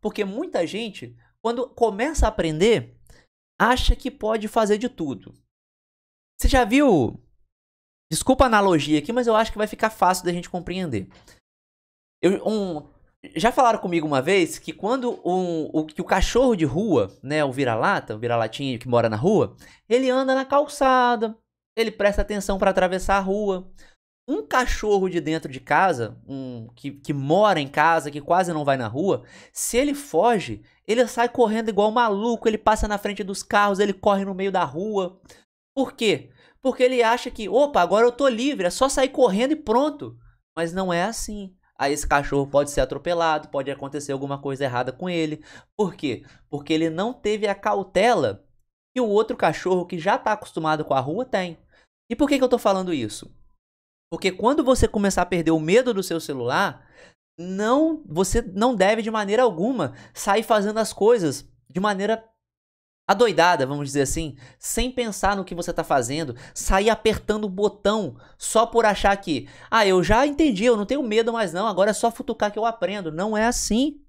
Porque muita gente, quando começa a aprender, acha que pode fazer de tudo. Você já viu? Desculpa a analogia aqui, mas eu acho que vai ficar fácil da gente compreender. Eu, um, já falaram comigo uma vez que quando um, o, que o cachorro de rua, né, o vira-lata, o vira-latinho que mora na rua, ele anda na calçada, ele presta atenção para atravessar a rua. Um cachorro de dentro de casa, um que, que mora em casa, que quase não vai na rua, se ele foge, ele sai correndo igual maluco, ele passa na frente dos carros, ele corre no meio da rua. Por quê? Porque ele acha que, opa, agora eu tô livre, é só sair correndo e pronto. Mas não é assim. Aí esse cachorro pode ser atropelado, pode acontecer alguma coisa errada com ele. Por quê? Porque ele não teve a cautela que o outro cachorro que já está acostumado com a rua tem. E por que, que eu estou falando isso? Porque quando você começar a perder o medo do seu celular, não, você não deve de maneira alguma sair fazendo as coisas de maneira adoidada, vamos dizer assim, sem pensar no que você está fazendo, sair apertando o botão só por achar que, ah, eu já entendi, eu não tenho medo mais não, agora é só futucar que eu aprendo. Não é assim.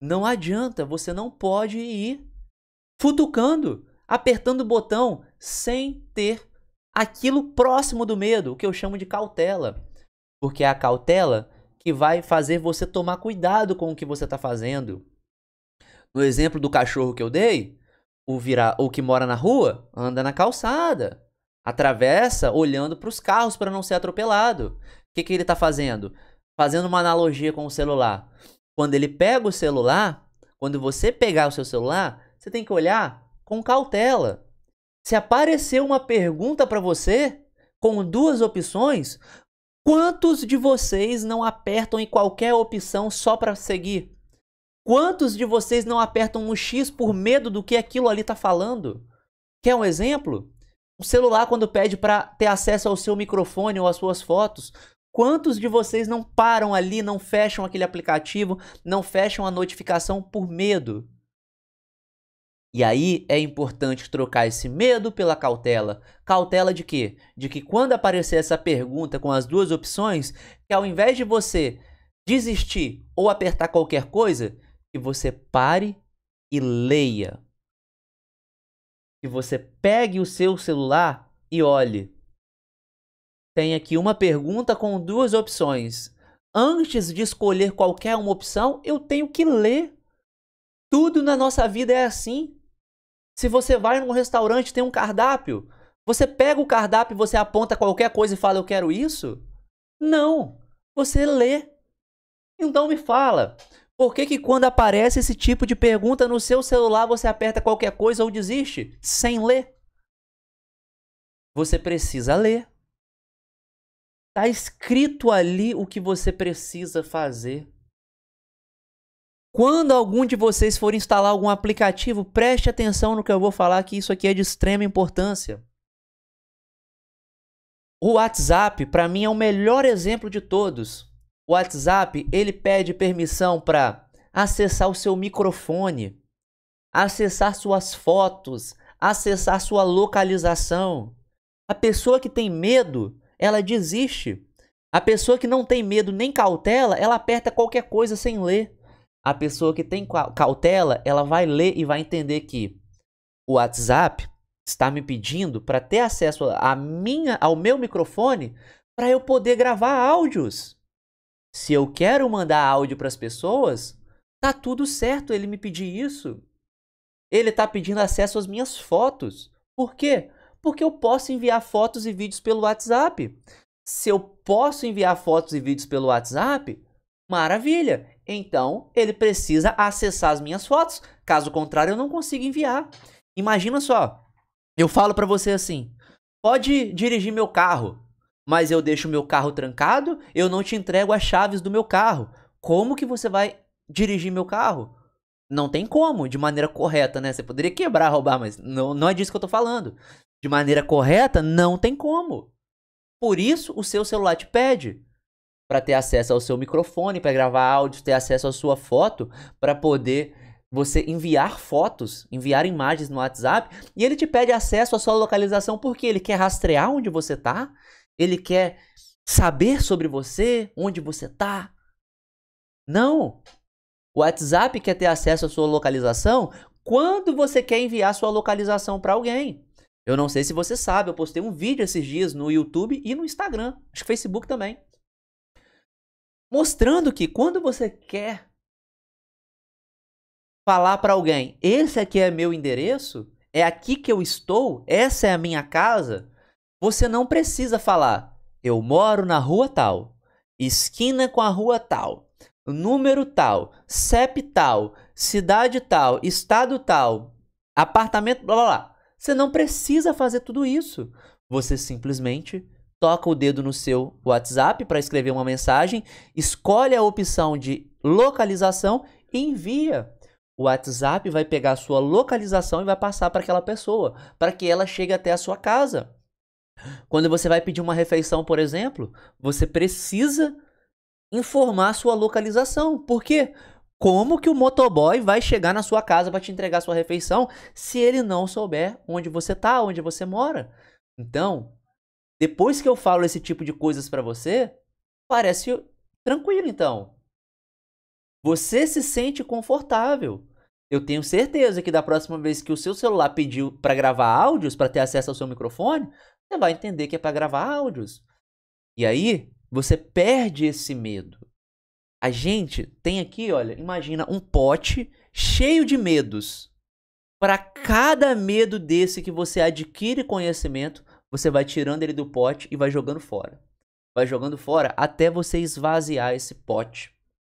Não adianta, você não pode ir futucando, apertando o botão sem ter aquilo próximo do medo, o que eu chamo de cautela. Porque é a cautela que vai fazer você tomar cuidado com o que você está fazendo. No exemplo do cachorro que eu dei, o, vira, o que mora na rua anda na calçada, atravessa olhando para os carros para não ser atropelado. O que, que ele está fazendo? Fazendo uma analogia com o celular. Quando ele pega o celular, quando você pegar o seu celular, você tem que olhar com cautela. Se aparecer uma pergunta para você com duas opções, quantos de vocês não apertam em qualquer opção só para seguir? Quantos de vocês não apertam um X por medo do que aquilo ali está falando? Quer um exemplo? O celular, quando pede para ter acesso ao seu microfone ou às suas fotos, quantos de vocês não param ali, não fecham aquele aplicativo, não fecham a notificação por medo? E aí é importante trocar esse medo pela cautela. Cautela de quê? De que quando aparecer essa pergunta com as duas opções, que ao invés de você desistir ou apertar qualquer coisa, que você pare e leia. Que você pegue o seu celular e olhe. Tem aqui uma pergunta com duas opções. Antes de escolher qualquer uma opção, eu tenho que ler. Tudo na nossa vida é assim. Se você vai num restaurante tem um cardápio, você pega o cardápio você aponta qualquer coisa e fala eu quero isso? Não, você lê. Então me fala, por que, que quando aparece esse tipo de pergunta no seu celular você aperta qualquer coisa ou desiste sem ler? Você precisa ler. Está escrito ali o que você precisa fazer. Quando algum de vocês for instalar algum aplicativo, preste atenção no que eu vou falar, que isso aqui é de extrema importância. O WhatsApp, para mim, é o melhor exemplo de todos. O WhatsApp, ele pede permissão para acessar o seu microfone, acessar suas fotos, acessar sua localização. A pessoa que tem medo, ela desiste. A pessoa que não tem medo nem cautela, ela aperta qualquer coisa sem ler. A pessoa que tem cautela, ela vai ler e vai entender que o WhatsApp está me pedindo para ter acesso a minha, ao meu microfone para eu poder gravar áudios. Se eu quero mandar áudio para as pessoas, tá tudo certo ele me pedir isso. Ele está pedindo acesso às minhas fotos. Por quê? Porque eu posso enviar fotos e vídeos pelo WhatsApp. Se eu posso enviar fotos e vídeos pelo WhatsApp, maravilha. Então ele precisa acessar as minhas fotos. Caso contrário, eu não consigo enviar. Imagina só. Eu falo para você assim: pode dirigir meu carro mas eu deixo meu carro trancado, eu não te entrego as chaves do meu carro. Como que você vai dirigir meu carro? Não tem como, de maneira correta, né? Você poderia quebrar, roubar, mas não, não é disso que eu tô falando. De maneira correta, não tem como. Por isso, o seu celular te pede para ter acesso ao seu microfone, para gravar áudio, ter acesso à sua foto, para poder você enviar fotos, enviar imagens no WhatsApp, e ele te pede acesso à sua localização porque ele quer rastrear onde você tá, ele quer saber sobre você, onde você está. Não. O WhatsApp quer ter acesso à sua localização quando você quer enviar sua localização para alguém. Eu não sei se você sabe, eu postei um vídeo esses dias no YouTube e no Instagram, acho que Facebook também. Mostrando que quando você quer falar para alguém, esse aqui é meu endereço, é aqui que eu estou, essa é a minha casa, você não precisa falar, eu moro na rua tal, esquina com a rua tal, número tal, CEP tal, cidade tal, estado tal, apartamento, blá blá blá. Você não precisa fazer tudo isso. Você simplesmente toca o dedo no seu WhatsApp para escrever uma mensagem, escolhe a opção de localização e envia. O WhatsApp vai pegar a sua localização e vai passar para aquela pessoa, para que ela chegue até a sua casa. Quando você vai pedir uma refeição, por exemplo, você precisa informar a sua localização. Por quê? Como que o motoboy vai chegar na sua casa para te entregar sua refeição se ele não souber onde você tá, onde você mora? Então, depois que eu falo esse tipo de coisas para você, parece tranquilo então. Você se sente confortável. Eu tenho certeza que da próxima vez que o seu celular pediu para gravar áudios, para ter acesso ao seu microfone, você vai entender que é para gravar áudios. E aí, você perde esse medo. A gente tem aqui, olha, imagina um pote cheio de medos. Para cada medo desse que você adquire conhecimento, você vai tirando ele do pote e vai jogando fora. Vai jogando fora até você esvaziar esse pote.